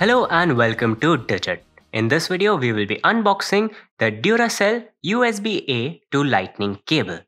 Hello and welcome to Digit. In this video, we will be unboxing the Duracell USB-A to Lightning cable.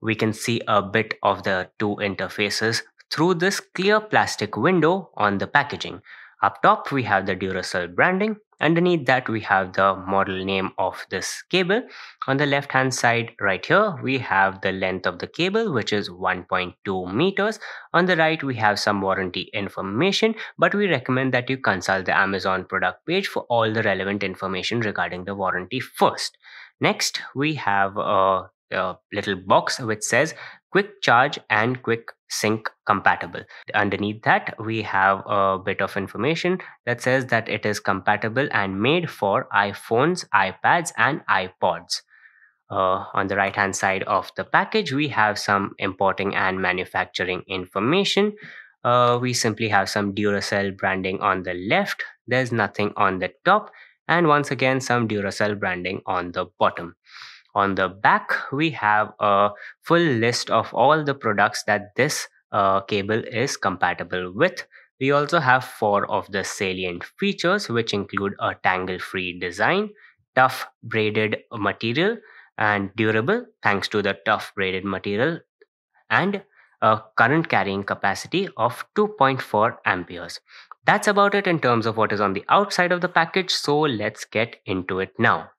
We can see a bit of the two interfaces through this clear plastic window on the packaging. Up top, we have the Duracell branding. Underneath that, we have the model name of this cable. On the left hand side, right here, we have the length of the cable, which is 1.2 meters. On the right, we have some warranty information, but we recommend that you consult the Amazon product page for all the relevant information regarding the warranty first. Next, we have a, a little box which says quick charge and quick sync compatible. Underneath that, we have a bit of information that says that it is compatible and made for iPhones, iPads, and iPods. Uh, on the right hand side of the package, we have some importing and manufacturing information. Uh, we simply have some Duracell branding on the left. There's nothing on the top. And once again, some Duracell branding on the bottom. On the back, we have a full list of all the products that this uh, cable is compatible with. We also have four of the salient features, which include a tangle-free design, tough braided material, and durable thanks to the tough braided material, and a current carrying capacity of 2.4 amperes. That's about it in terms of what is on the outside of the package, so let's get into it now.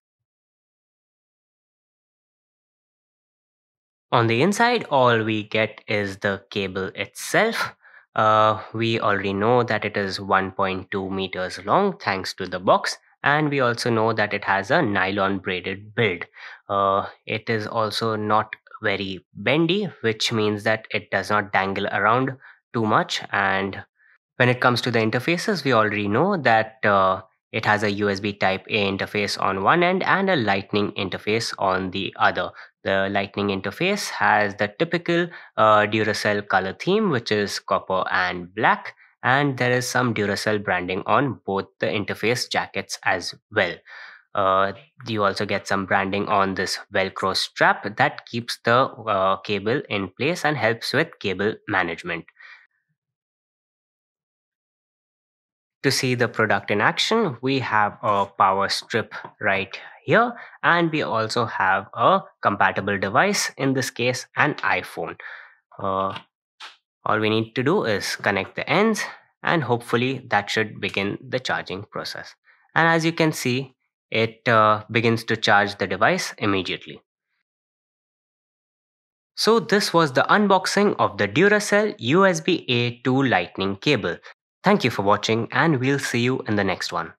On the inside, all we get is the cable itself. Uh, we already know that it is 1.2 meters long thanks to the box and we also know that it has a nylon braided build. Uh, it is also not very bendy which means that it does not dangle around too much and when it comes to the interfaces we already know that uh, it has a USB type A interface on one end and a lightning interface on the other. The lightning interface has the typical uh, Duracell color theme which is copper and black and there is some Duracell branding on both the interface jackets as well. Uh, you also get some branding on this velcro strap that keeps the uh, cable in place and helps with cable management. To see the product in action, we have a power strip right here and we also have a compatible device, in this case an iPhone. Uh, all we need to do is connect the ends and hopefully that should begin the charging process. And as you can see, it uh, begins to charge the device immediately. So this was the unboxing of the Duracell USB-A to lightning cable. Thank you for watching and we'll see you in the next one.